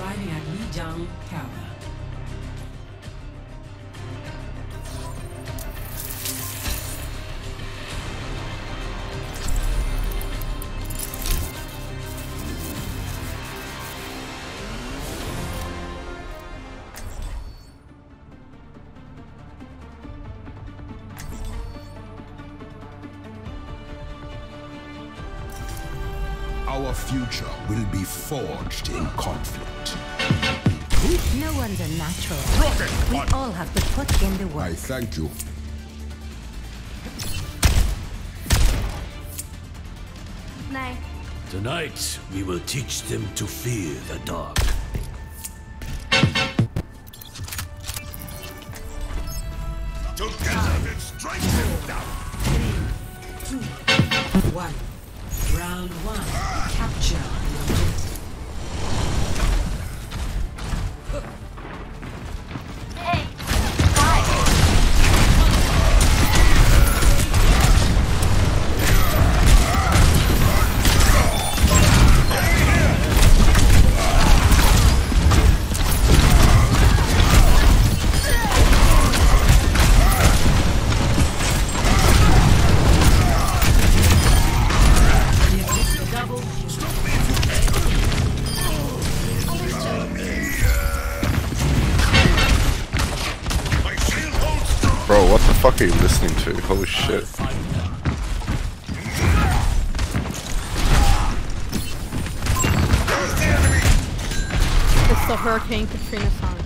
arriving at Lijiang Tower. Our future will be forged in conflict. No one's a natural. Rocket! We all have to put in the work. I thank you. Nay. Tonight, we will teach them to fear the dark. Together, let's strike them down! Two, one. Round one. Capture fuck are you listening to? Holy shit. It's the Hurricane Katrina song.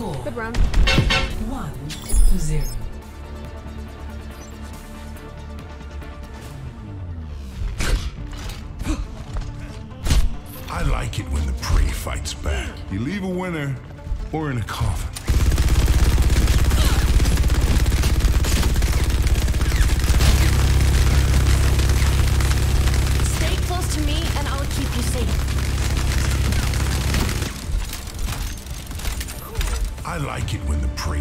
Score. Good run. One to zero. I like it when the prey fights back. You leave a winner or in a coffin.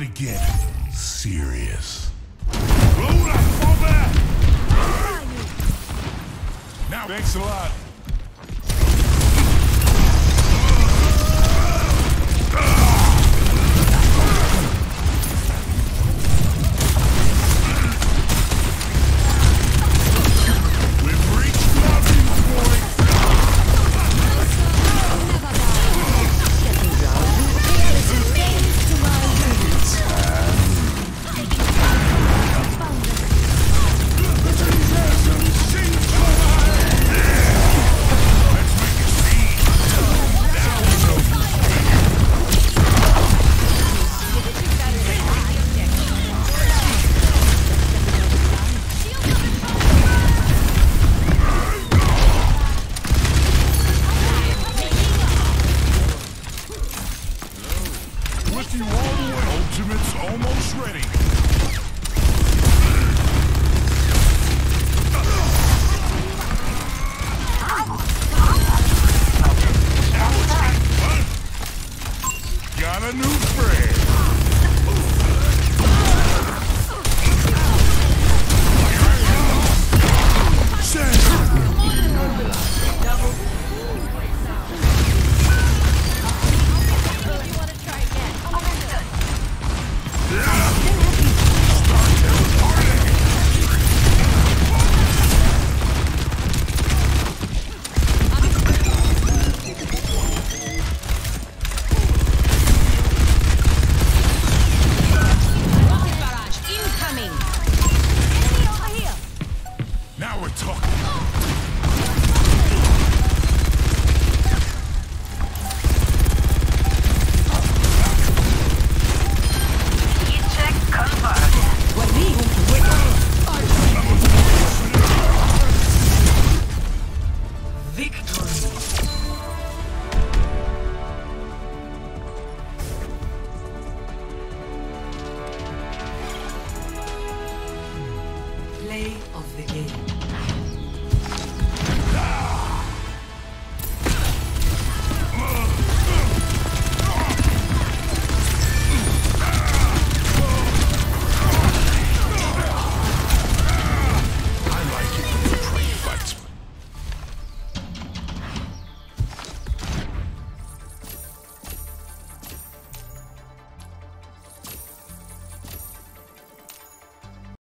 to get serious. Now, thanks a lot.